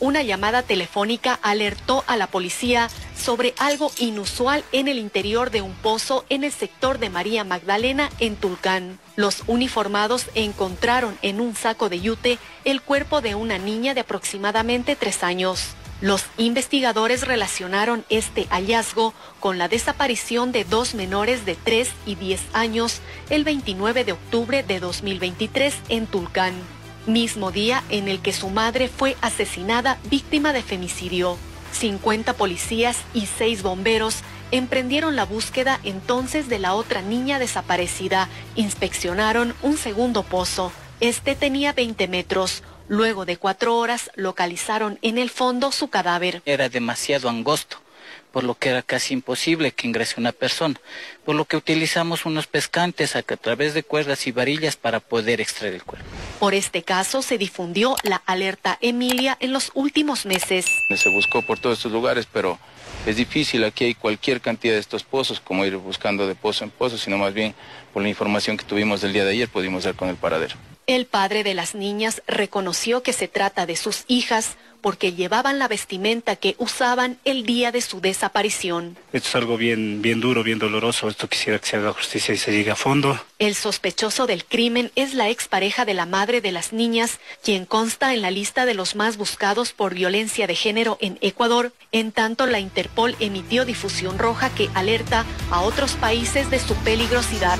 una llamada telefónica alertó a la policía sobre algo inusual en el interior de un pozo en el sector de María Magdalena en Tulcán. Los uniformados encontraron en un saco de yute el cuerpo de una niña de aproximadamente tres años. Los investigadores relacionaron este hallazgo con la desaparición de dos menores de 3 y 10 años el 29 de octubre de 2023 en Tulcán, mismo día en el que su madre fue asesinada víctima de femicidio. 50 policías y 6 bomberos emprendieron la búsqueda entonces de la otra niña desaparecida. Inspeccionaron un segundo pozo. Este tenía 20 metros. Luego de cuatro horas localizaron en el fondo su cadáver. Era demasiado angosto, por lo que era casi imposible que ingrese una persona, por lo que utilizamos unos pescantes a, través de cuerdas y varillas para poder extraer el cuerpo. Por este caso se difundió la alerta Emilia en los últimos meses. Se buscó por todos estos lugares, pero es difícil, aquí hay cualquier cantidad de estos pozos, como ir buscando de pozo en pozo, sino más bien por la información que tuvimos del día de ayer pudimos dar con el paradero. El padre de las niñas reconoció que se trata de sus hijas porque llevaban la vestimenta que usaban el día de su desaparición. Esto es algo bien, bien duro, bien doloroso. Esto quisiera que se haga justicia y se llegue a fondo. El sospechoso del crimen es la expareja de la madre de las niñas, quien consta en la lista de los más buscados por violencia de género en Ecuador. En tanto, la Interpol emitió difusión roja que alerta a otros países de su peligrosidad.